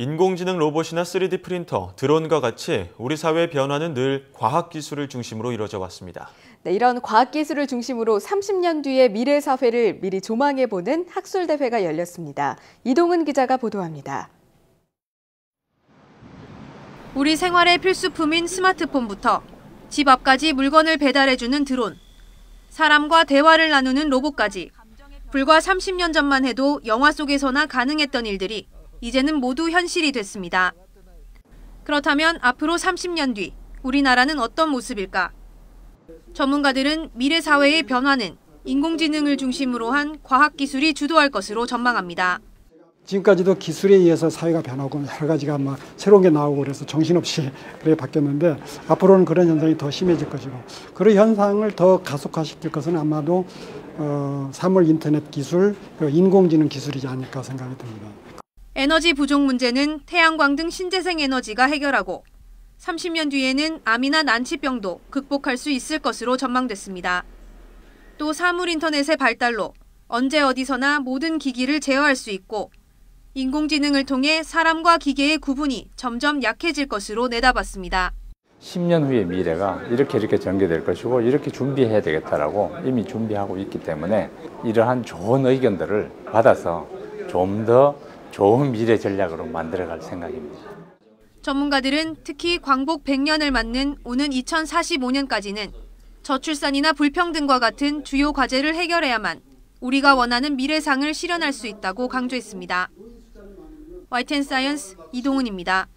인공지능 로봇이나 3D 프린터, 드론과 같이 우리 사회의 변화는 늘 과학기술을 중심으로 이루어져 왔습니다. 네, 이런 과학기술을 중심으로 30년 뒤의 미래 사회를 미리 조망해보는 학술대회가 열렸습니다. 이동은 기자가 보도합니다. 우리 생활의 필수품인 스마트폰부터 집 앞까지 물건을 배달해주는 드론, 사람과 대화를 나누는 로봇까지 불과 30년 전만 해도 영화 속에서나 가능했던 일들이 이제는 모두 현실이 됐습니다. 그렇다면 앞으로 30년 뒤 우리나라는 어떤 모습일까? 전문가들은 미래 사회의 변화는 인공지능을 중심으로 한 과학기술이 주도할 것으로 전망합니다. 지금까지도 기술에 의해서 사회가 변하고 여러 가지가 막 새로운 게 나오고 그래서 정신없이 그렇게 바뀌었는데 앞으로는 그런 현상이 더 심해질 것이고 그런 현상을 더 가속화시킬 것은 아마도 어, 사물 인터넷 기술, 인공지능 기술이지 않을까 생각이 듭니다. 에너지 부족 문제는 태양광 등 신재생 에너지가 해결하고 30년 뒤에는 암이나 난치병도 극복할 수 있을 것으로 전망됐습니다. 또 사물 인터넷의 발달로 언제 어디서나 모든 기기를 제어할 수 있고 인공지능을 통해 사람과 기계의 구분이 점점 약해질 것으로 내다봤습니다. 10년 후의 미래가 이렇게 이렇게 전개될 것이고 이렇게 준비해야 되겠다라고 이미 준비하고 있기 때문에 이러한 좋은 의견들을 받아서 좀더 좋은 미래 전략으로 만들어갈 생각입니다. 전문가들은 특히 광복 100년을 맞는 오는 2045년까지는 저출산이나 불평등과 같은 주요 과제를 해결해야만 우리가 원하는 미래상을 실현할 수 있다고 강조했습니다. 와이텐 사이언스 이동훈입니다.